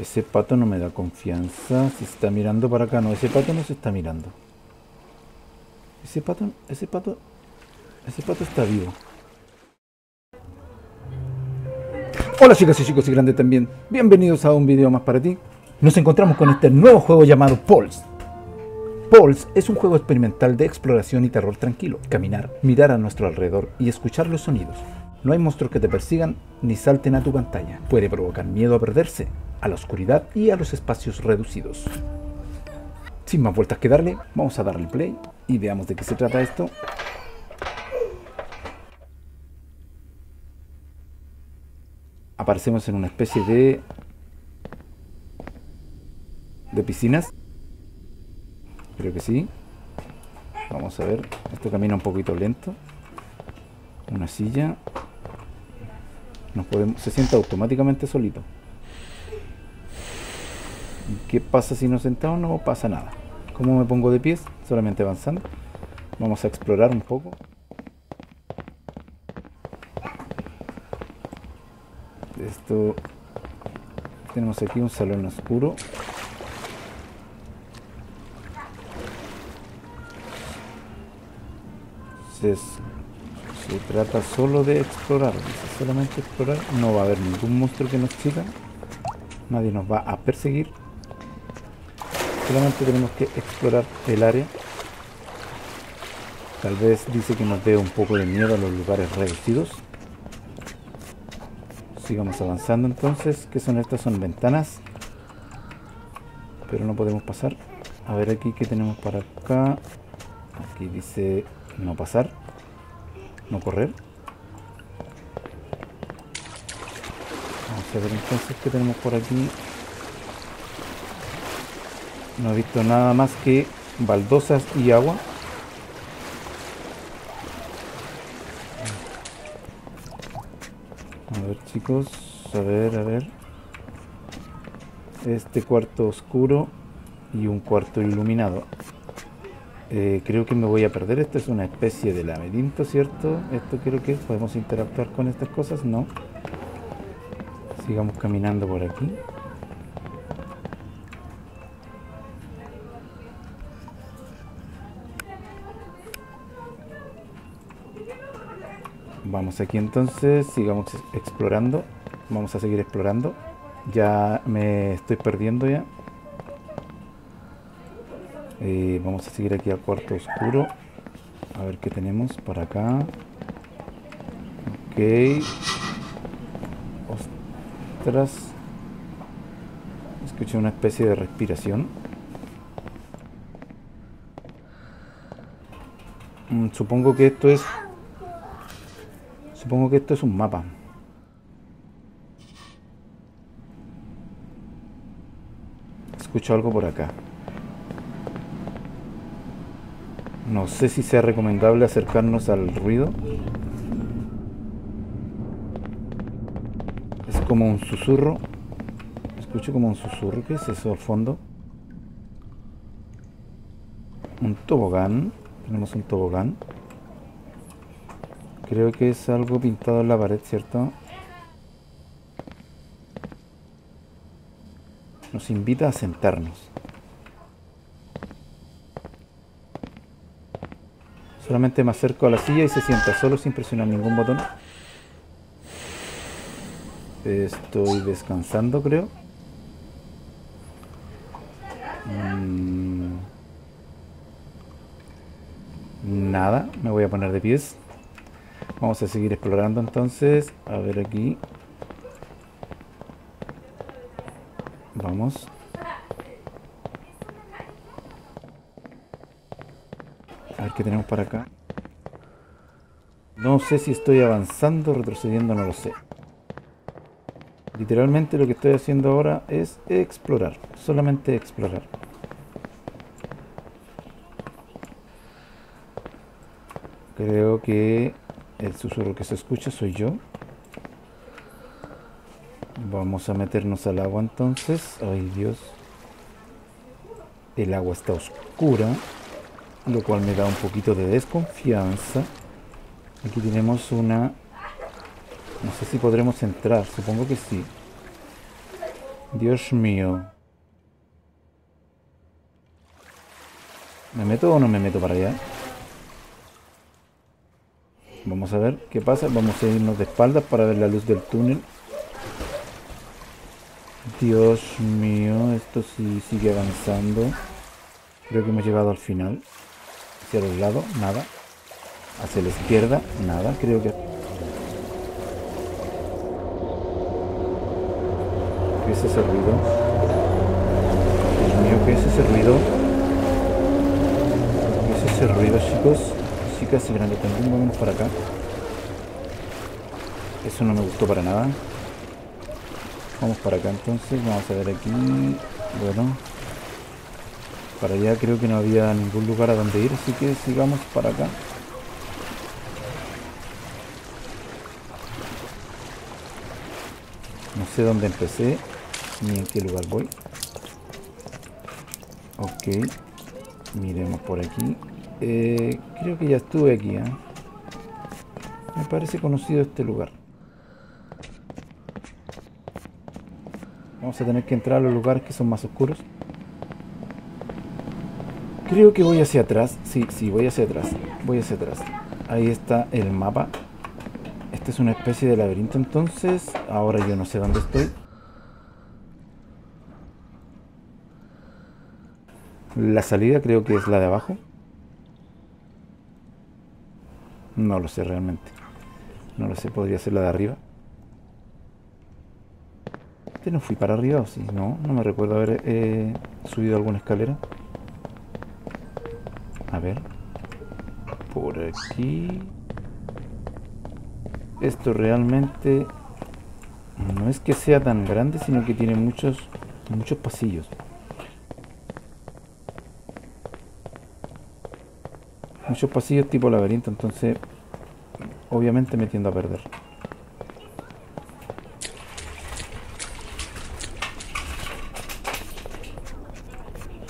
Ese pato no me da confianza. Si está mirando para acá, no, ese pato no se está mirando. Ese pato, ese pato, ese pato está vivo. Hola chicas y chicos y grandes también. Bienvenidos a un video más para ti. Nos encontramos con este nuevo juego llamado Pulse. Pulse es un juego experimental de exploración y terror tranquilo. Caminar, mirar a nuestro alrededor y escuchar los sonidos. No hay monstruos que te persigan ni salten a tu pantalla. Puede provocar miedo a perderse, a la oscuridad y a los espacios reducidos. Sin más vueltas que darle, vamos a darle play y veamos de qué se trata esto. Aparecemos en una especie de de piscinas. Creo que sí. Vamos a ver. Esto camina un poquito lento. Una silla. Nos podemos, se sienta automáticamente solito. ¿Qué pasa si nos sentamos? No pasa nada. ¿Cómo me pongo de pies? Solamente avanzando. Vamos a explorar un poco. Esto... Tenemos aquí un salón oscuro. Se, se trata solo de explorar. solamente explorar. No va a haber ningún monstruo que nos siga. Nadie nos va a perseguir solamente tenemos que explorar el área tal vez dice que nos dé un poco de miedo a los lugares reducidos sigamos avanzando entonces ¿qué son estas? son ventanas pero no podemos pasar a ver aquí qué tenemos para acá aquí dice no pasar no correr vamos a ver entonces qué tenemos por aquí no he visto nada más que baldosas y agua. A ver chicos, a ver, a ver. Este cuarto oscuro y un cuarto iluminado. Eh, creo que me voy a perder. Esto es una especie de laberinto, ¿cierto? Esto creo que podemos interactuar con estas cosas. No. Sigamos caminando por aquí. Vamos aquí entonces, sigamos explorando. Vamos a seguir explorando. Ya me estoy perdiendo ya. Eh, vamos a seguir aquí al cuarto oscuro. A ver qué tenemos para acá. Ok. Ostras. Escuché una especie de respiración. Mm, supongo que esto es Supongo que esto es un mapa. Escucho algo por acá. No sé si sea recomendable acercarnos al ruido. Es como un susurro. Escucho como un susurro. ¿Qué es eso al fondo? Un tobogán. Tenemos un tobogán. Creo que es algo pintado en la pared, ¿cierto? Nos invita a sentarnos. Solamente me acerco a la silla y se sienta solo sin presionar ningún botón. Estoy descansando, creo. Mm. Nada, me voy a poner de pies. Vamos a seguir explorando entonces. A ver aquí. Vamos. Qué tenemos para acá. No sé si estoy avanzando retrocediendo, no lo sé. Literalmente lo que estoy haciendo ahora es explorar. Solamente explorar. Creo que el susurro que se escucha soy yo. Vamos a meternos al agua entonces. Ay Dios. El agua está oscura, lo cual me da un poquito de desconfianza. Aquí tenemos una... No sé si podremos entrar, supongo que sí. Dios mío. ¿Me meto o no me meto para allá? Vamos a ver qué pasa. Vamos a irnos de espaldas para ver la luz del túnel. Dios mío, esto sí sigue avanzando. Creo que hemos llegado al final. Hacia el lado, nada. Hacia la izquierda, nada. Creo que... ¿Qué es ese ruido? Dios mío, ¿qué es ese ruido? ese ruido, chicos. Chicas, y grande también, vámonos para acá. Eso no me gustó para nada. Vamos para acá entonces, vamos a ver aquí. Bueno. Para allá creo que no había ningún lugar a donde ir, así que sigamos para acá. No sé dónde empecé, ni en qué lugar voy. Ok. Miremos por aquí. Eh, creo que ya estuve aquí, ¿eh? Me parece conocido este lugar. Vamos a tener que entrar a los lugares que son más oscuros. Creo que voy hacia atrás. Sí, sí, voy hacia atrás. Voy hacia atrás. Ahí está el mapa. Esta es una especie de laberinto entonces. Ahora yo no sé dónde estoy. La salida creo que es la de abajo. No lo sé realmente. No lo sé, podría ser la de arriba. ¿Este no fui para arriba o sí? No, no me recuerdo haber eh, subido alguna escalera. A ver. Por aquí. Esto realmente no es que sea tan grande, sino que tiene muchos, muchos pasillos. muchos pasillos tipo laberinto, entonces obviamente me tiendo a perder.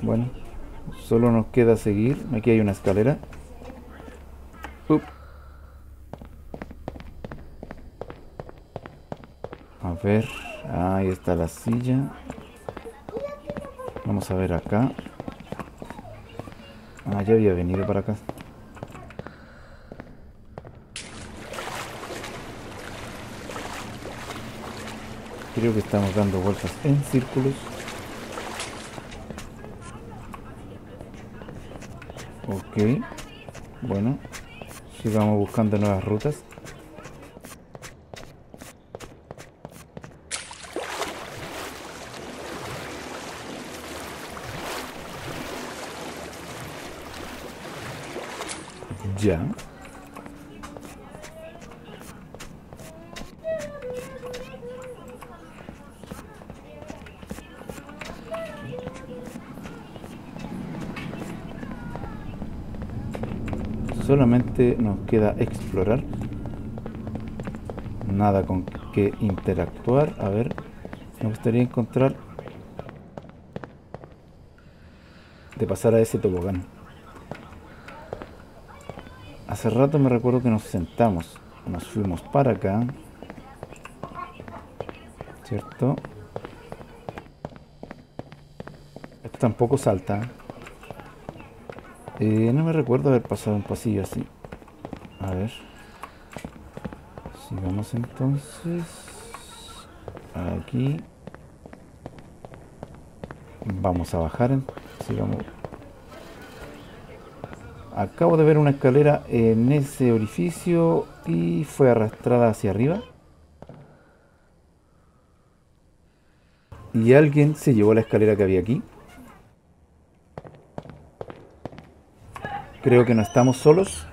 Bueno, solo nos queda seguir. Aquí hay una escalera. A ver, ahí está la silla. Vamos a ver acá. Ah, ya había venido para acá. Creo que estamos dando vueltas en círculos. Ok. Bueno. Sigamos buscando nuevas rutas. Solamente nos queda explorar. Nada con que interactuar. A ver me gustaría encontrar de pasar a ese tobogán. Hace rato me recuerdo que nos sentamos nos fuimos para acá cierto esto tampoco salta eh, no me recuerdo haber pasado un pasillo así. A ver. Sigamos entonces. Aquí. Vamos a bajar. Sigamos. Acabo de ver una escalera en ese orificio y fue arrastrada hacia arriba. Y alguien se llevó la escalera que había aquí. Creo que no estamos solos.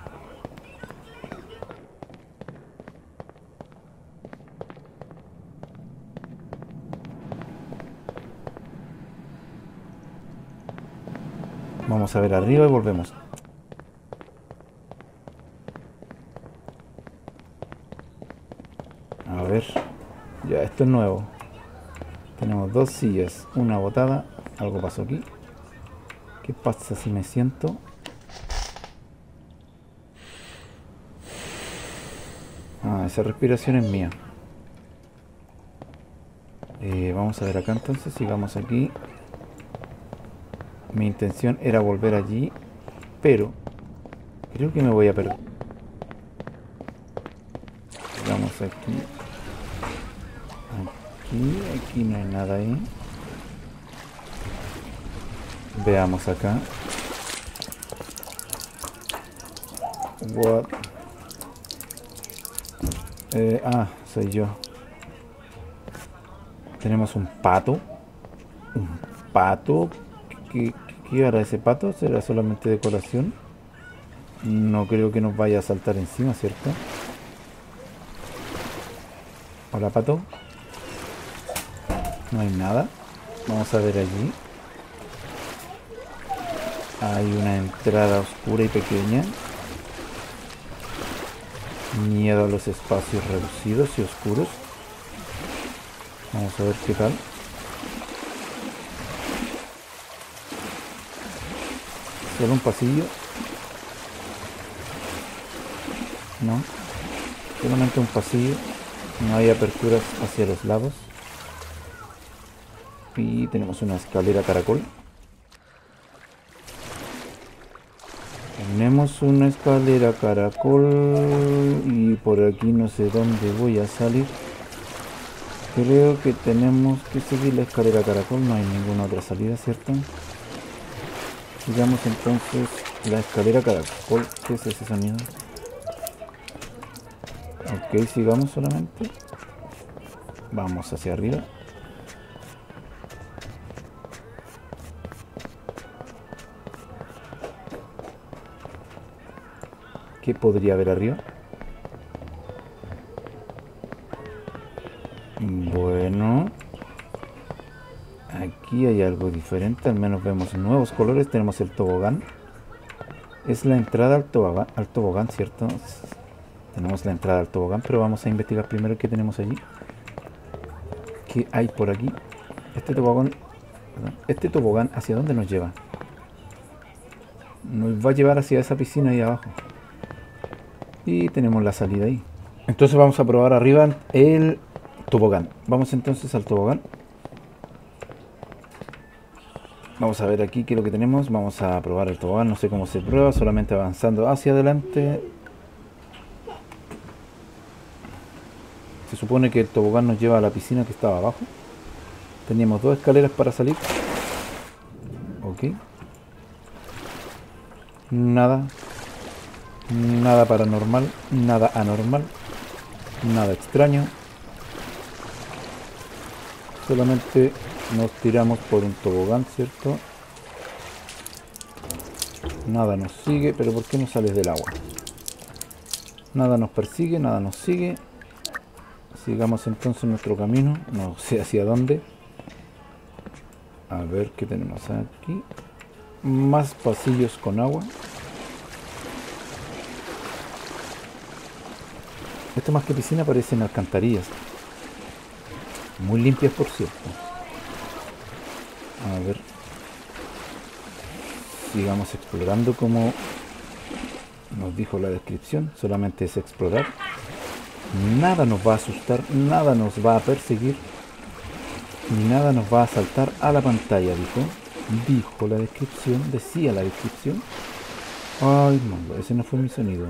Vamos a ver arriba y volvemos. A ver. Ya, esto es nuevo. Tenemos dos sillas, una botada. Algo pasó aquí. ¿Qué pasa si me siento? Esa respiración es mía. Eh, vamos a ver acá entonces, sigamos aquí. Mi intención era volver allí, pero creo que me voy a perder. Vamos aquí. Aquí, aquí no hay nada ahí. Veamos acá. What? Eh, ah, soy yo. Tenemos un pato. Un pato. ¿Qué, qué hará ese pato? ¿Será solamente decoración? No creo que nos vaya a saltar encima, ¿cierto? Hola, pato. No hay nada. Vamos a ver allí. Hay una entrada oscura y pequeña. Miedo a los espacios reducidos y oscuros. Vamos a ver qué tal. Solo un pasillo. No. Solamente un pasillo. No hay aperturas hacia los lados. Y tenemos una escalera caracol. Tenemos una escalera caracol y por aquí no sé dónde voy a salir. Creo que tenemos que seguir la escalera caracol, no hay ninguna otra salida, ¿cierto? Sigamos entonces la escalera caracol. ¿Qué es ese sonido? Ok, sigamos solamente. Vamos hacia arriba. ¿Qué podría haber arriba? Bueno. Aquí hay algo diferente. Al menos vemos nuevos colores. Tenemos el tobogán. Es la entrada al tobogán, al tobogán ¿cierto? Tenemos la entrada al tobogán, pero vamos a investigar primero qué tenemos allí. ¿Qué hay por aquí? Este tobogán, este tobogán, ¿hacia dónde nos lleva? Nos va a llevar hacia esa piscina ahí abajo. Y tenemos la salida ahí. Entonces vamos a probar arriba el tobogán. Vamos entonces al tobogán. Vamos a ver aquí qué es lo que tenemos. Vamos a probar el tobogán. No sé cómo se prueba. Solamente avanzando hacia adelante. Se supone que el tobogán nos lleva a la piscina que estaba abajo. Teníamos dos escaleras para salir. Ok. Nada. Nada paranormal, nada anormal, nada extraño. Solamente nos tiramos por un tobogán, ¿cierto? Nada nos sigue, pero ¿por qué no sales del agua? Nada nos persigue, nada nos sigue. Sigamos entonces nuestro camino, no sé hacia dónde. A ver qué tenemos aquí. Más pasillos con agua. Esto más que piscina parecen alcantarillas. Muy limpias por cierto. A ver. Sigamos explorando como nos dijo la descripción. Solamente es explorar. Nada nos va a asustar, nada nos va a perseguir. Ni nada nos va a saltar a la pantalla, dijo. Dijo la descripción, decía la descripción. Ay, no, ese no fue mi sonido.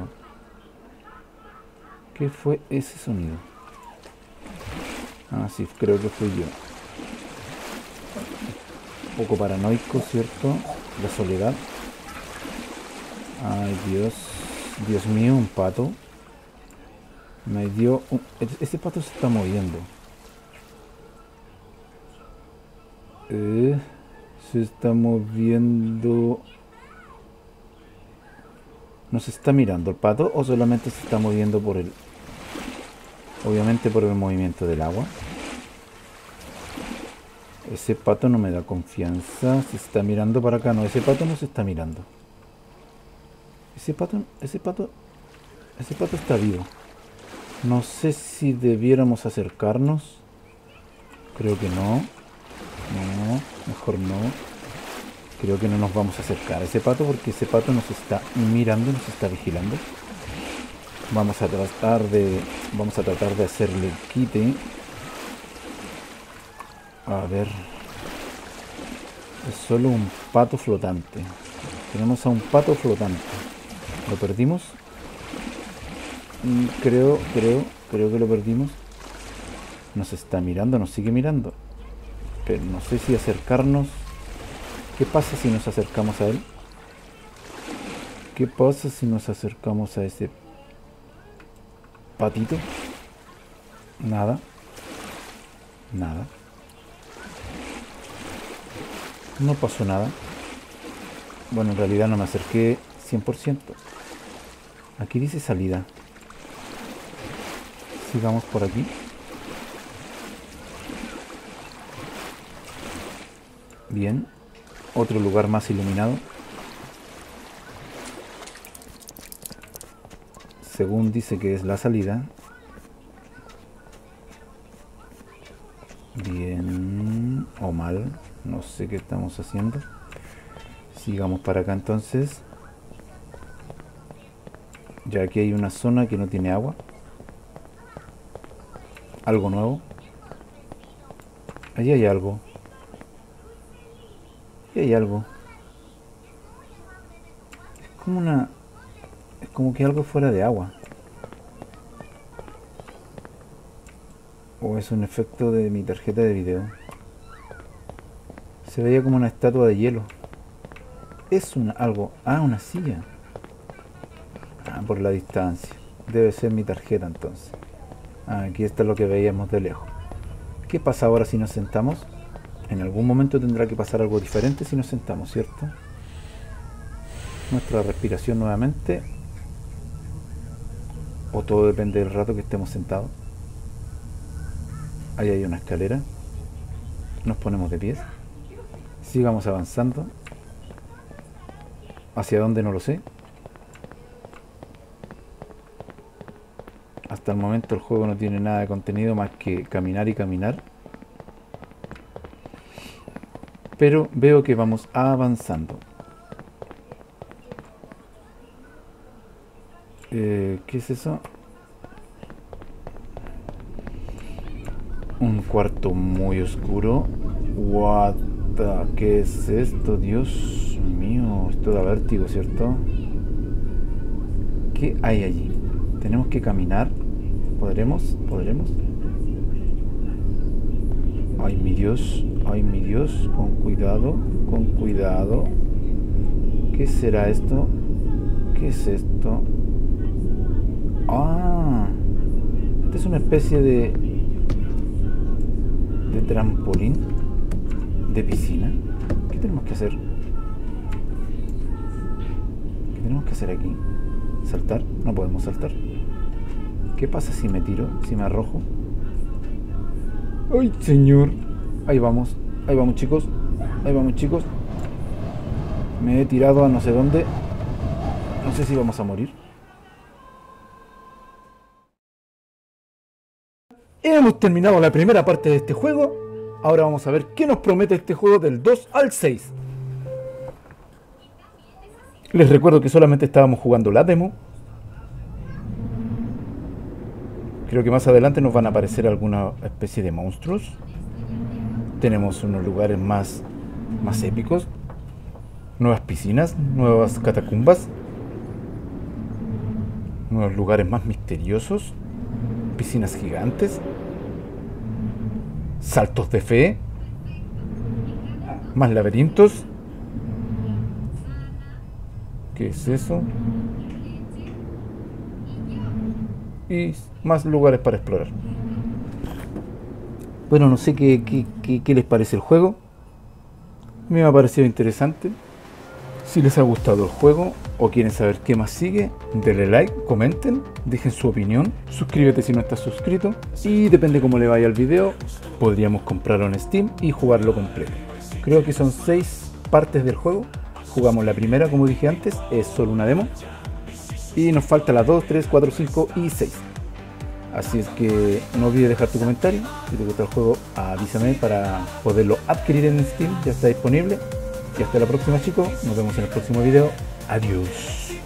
¿Qué fue ese sonido? Ah, sí, creo que fui yo. Un poco paranoico, ¿cierto? La soledad. Ay, Dios. Dios mío, un pato. Me dio... Un... Ese pato se está moviendo. Eh, se está moviendo... ¿Nos está mirando el pato o solamente se está moviendo por el... Obviamente por el movimiento del agua. Ese pato no me da confianza. Se está mirando para acá. No, ese pato no se está mirando. Ese pato... Ese pato... Ese pato está vivo. No sé si debiéramos acercarnos. Creo que no. No, mejor no creo que no nos vamos a acercar a ese pato porque ese pato nos está mirando, nos está vigilando. Vamos a tratar de vamos a tratar de hacerle quite. A ver. Es solo un pato flotante. Tenemos a un pato flotante. ¿Lo perdimos? Creo, creo, creo que lo perdimos. Nos está mirando, nos sigue mirando. Pero no sé si acercarnos... ¿Qué pasa si nos acercamos a él? ¿Qué pasa si nos acercamos a ese patito? Nada. Nada. No pasó nada. Bueno, en realidad no me acerqué 100%. Aquí dice salida. Sigamos por aquí. Bien. Otro lugar más iluminado. Según dice que es la salida. Bien o mal. No sé qué estamos haciendo. Sigamos para acá entonces. Ya aquí hay una zona que no tiene agua. Algo nuevo. Allí hay algo. Y hay algo. Es como una... Es como que algo fuera de agua. O es un efecto de mi tarjeta de video. Se veía como una estatua de hielo. Es un algo. Ah, una silla. Ah, por la distancia. Debe ser mi tarjeta entonces. Ah, aquí está lo que veíamos de lejos. ¿Qué pasa ahora si nos sentamos? En algún momento tendrá que pasar algo diferente si nos sentamos, ¿cierto? Nuestra respiración nuevamente. O todo depende del rato que estemos sentados. Ahí hay una escalera. Nos ponemos de pies. Sigamos avanzando. ¿Hacia dónde no lo sé? Hasta el momento el juego no tiene nada de contenido más que caminar y caminar. Pero veo que vamos avanzando. Eh, ¿Qué es eso? Un cuarto muy oscuro. What ¿Qué es esto? Dios mío, esto da vértigo, ¿cierto? ¿Qué hay allí? Tenemos que caminar. ¿Podremos? ¿Podremos? Ay, mi Dios. Ay, mi Dios. Con cuidado. Con cuidado. ¿Qué será esto? ¿Qué es esto? Ah. Esta es una especie de... De trampolín de piscina. ¿Qué tenemos que hacer? ¿Qué tenemos que hacer aquí? ¿Saltar? No podemos saltar. ¿Qué pasa si me tiro? Si me arrojo. ¡Ay, señor! Ahí vamos. Ahí vamos, chicos. Ahí vamos, chicos. Me he tirado a no sé dónde. No sé si vamos a morir. Hemos terminado la primera parte de este juego Ahora vamos a ver qué nos promete este juego del 2 al 6. Les recuerdo que solamente estábamos jugando la demo. Creo que más adelante nos van a aparecer alguna especie de monstruos. Tenemos unos lugares más, más épicos. Nuevas piscinas, nuevas catacumbas. Nuevos lugares más misteriosos. Piscinas gigantes saltos de fe, más laberintos. ¿Qué es eso? Y más lugares para explorar. Bueno, no sé qué, qué, les parece el juego. Me ha parecido interesante. Si les ha gustado el juego, o quieren saber qué más sigue, denle like, comenten, dejen su opinión, suscríbete si no estás suscrito y depende cómo le vaya el video, podríamos comprarlo en Steam y jugarlo completo. Creo que son 6 partes del juego, jugamos la primera como dije antes, es solo una demo y nos falta las 2, 3, 4, 5 y 6. Así es que no olvides dejar tu comentario, si te gusta el juego avísame para poderlo adquirir en Steam, ya está disponible. Y hasta la próxima chicos, nos vemos en el próximo video. Adiós.